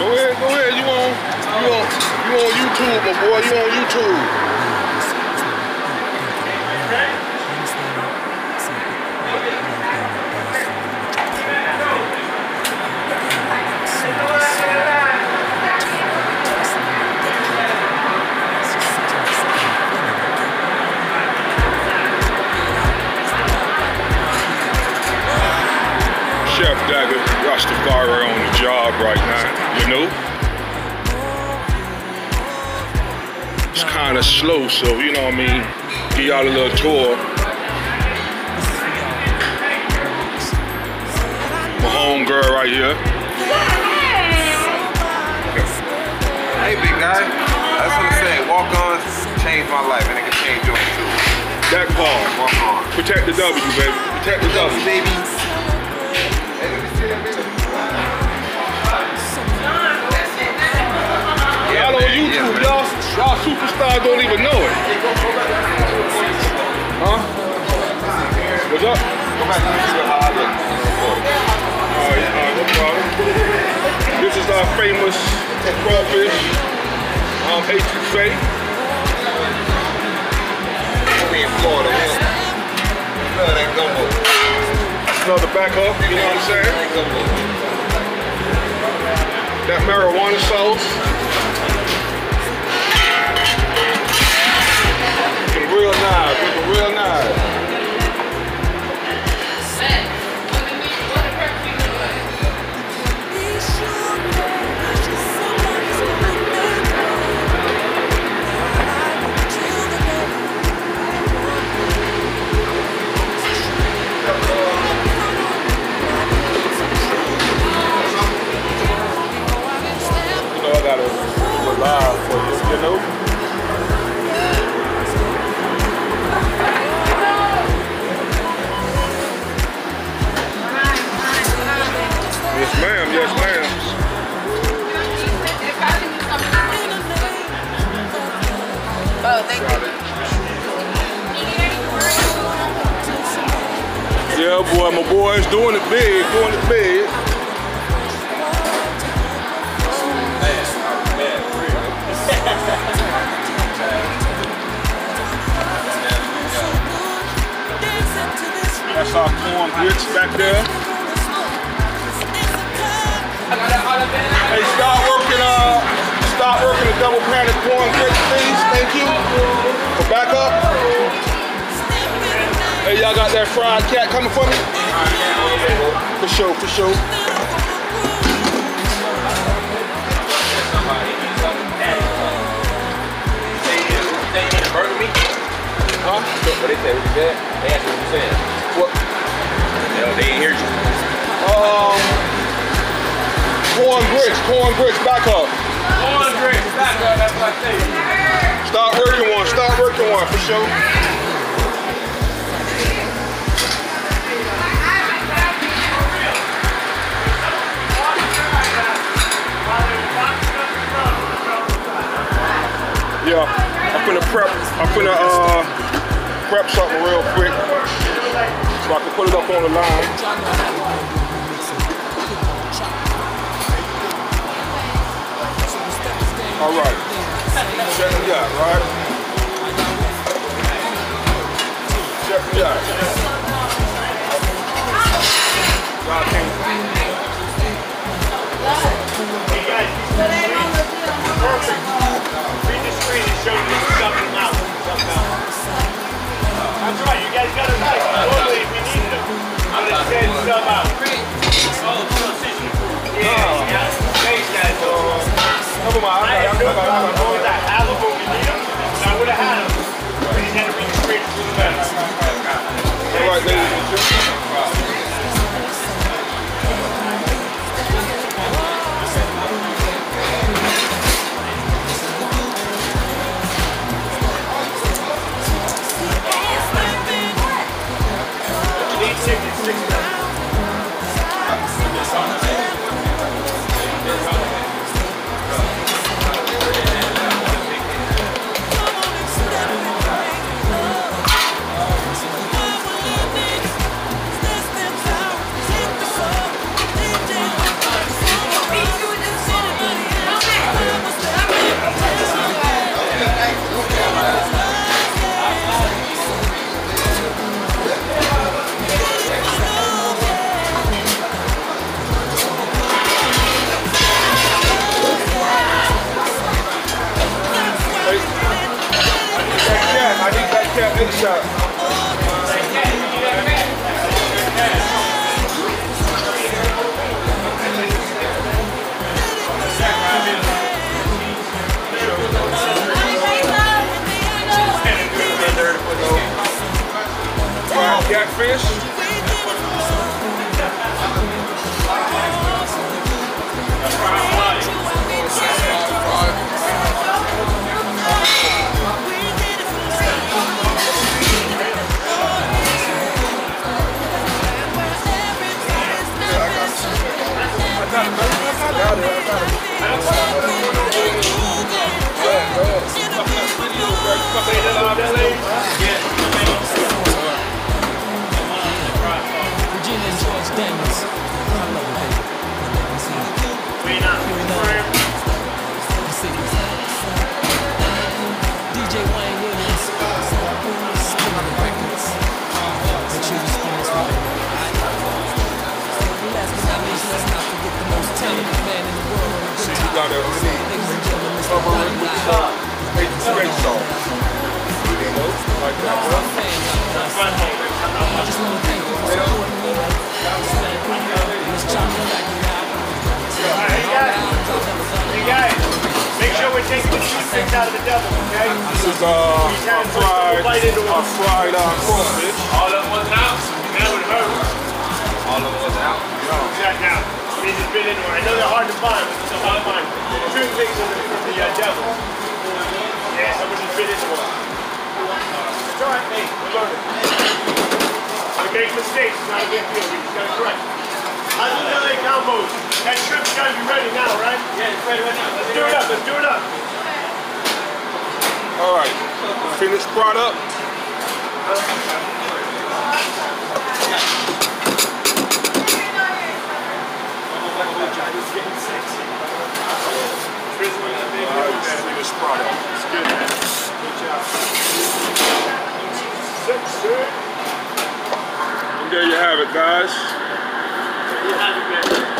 Go ahead, go ahead. You on, you on, you on YouTube, my boy. You on YouTube. Rastafari on the job right now, you know? It's kind of slow, so you know what I mean? Give y'all a little tour. My home girl right here. Hey, big guy. That's what I'm saying. Walk on changed my life, and it can change yours too. That part. Walk on. Protect the W, baby. Protect the W. baby. Superstars don't even know it. Huh? What's up? Go back and see how I look. Alright, alright, no problem. This is our famous crawfish, um, etouffee. We in Florida, man. Love that gumbo. Another back up, you know what I'm saying? That marijuana sauce. Real nice, looking real nice. Yes ma'am. Oh, thank you. Yeah boy, my boy's doing it big, doing it big. That's our corn grits back there. Hey, start working, uh, start working the double panic corn please. Thank you. For backup. Hey, y'all got that fried cat coming for me? For sure, for sure. Huh? What they say? What? They said. Corn grits, corn grits, back up. Corn grits, back up. That's what I say. Start working one, start working one, for sure. Yeah, I'm finna prep, I'm finna uh, prep something real quick so I can put it up on the line. All right, check it out, right? Check it out. Mind, I I shot. Fried catfish. Got out there. I just want to thank you for supporting me. Miss Chocolate Factory. Hey guys, hey guys, make sure we're taking the out of the devil, okay? This is uh, a fried, a fried uh, crawfish. All of them wasn't out. That would hurt. All of us out. Check out. We just been into it. I know they're hard to find, but they're hard to find. Toothpicks are the, from the uh, devil. Yeah, someone just bit into it. It's alright, hey, we're learning. We make mistakes, it's not a big deal. We just gotta correct. How's the LA combos? That trip's gotta be ready now, right? Yeah, it's ready right now. Let's do it up, let's do it up. All right, finished product. All right, finished product. It's good, man. Good job. Six. And there you have it, guys. You have it, man.